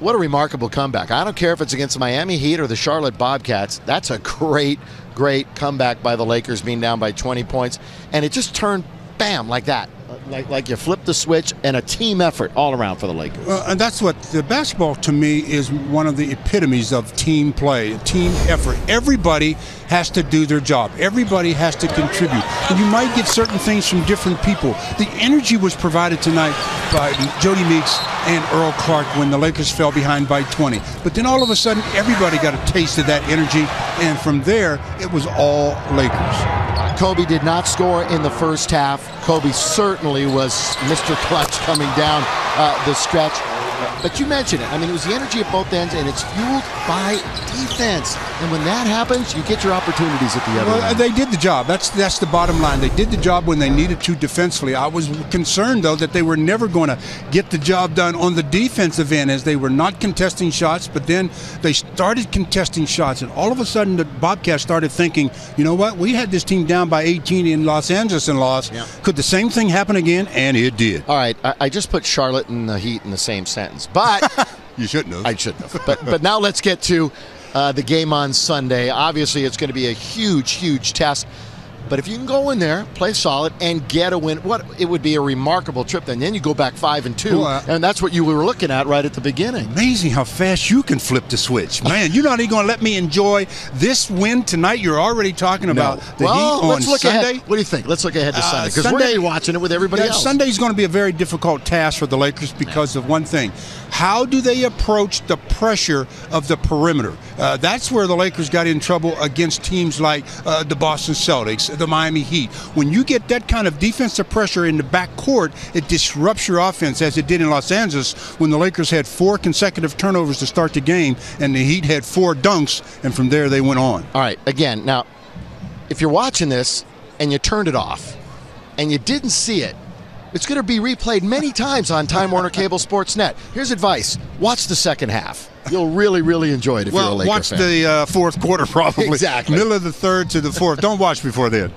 what a remarkable comeback. I don't care if it's against the Miami Heat or the Charlotte Bobcats. That's a great, great comeback by the Lakers being down by 20 points. And it just turned bam like that. Like, like you flip the switch and a team effort all around for the Lakers. And that's what the basketball to me is one of the epitomes of team play, team effort. Everybody has to do their job. Everybody has to contribute. And you might get certain things from different people. The energy was provided tonight by Jodie Meeks and Earl Clark when the Lakers fell behind by 20. But then all of a sudden, everybody got a taste of that energy, and from there, it was all Lakers. Kobe did not score in the first half. Kobe certainly was Mr. Clutch coming down uh, the stretch. But you mentioned it. I mean, it was the energy at both ends, and it's fueled by defense. And when that happens, you get your opportunities at the other well, end. They did the job. That's that's the bottom line. They did the job when they needed to defensively. I was concerned though that they were never going to get the job done on the defensive end, as they were not contesting shots. But then they started contesting shots, and all of a sudden the Bobcats started thinking, you know what? We had this team down by 18 in Los Angeles and lost. Yeah. Could the same thing happen again? And it did. All right, I, I just put Charlotte and the Heat in the same sentence, but You shouldn't have. I shouldn't have. But but now let's get to uh, the game on Sunday. Obviously, it's going to be a huge, huge test. But if you can go in there, play solid, and get a win, what it would be a remarkable trip. Then, then you go back five and two, Well, and that's what you were looking at right at the beginning. Amazing how fast you can flip the switch, man! You're not even going to let me enjoy this win tonight. You're already talking about the well, Heat on let's look Sunday. ahead. What do you think? Let's look ahead to Uh, Sunday because we're going to be watching it with everybody Yeah, else. Sunday's going to be a very difficult task for the Lakers because of one thing. How do they approach the pressure of the perimeter? Uh, that's where the Lakers got in trouble against teams like uh, the Boston Celtics, the Miami Heat. When you get that kind of defensive pressure in the back court, it disrupts your offense, as it did in Los Angeles when the Lakers had four consecutive turnovers to start the game, and the Heat had four dunks, and from there they went on. All right, again, now, if you're watching this and you turned it off and you didn't see it, it's going to be replayed many times on Time Warner Cable Sports Net. Here's advice watch the second half. You'll really, really enjoy it if you're a Well, Laker watch fan. the uh, fourth quarter, probably. Exactly. Middle of the third to the fourth. Don't watch before then.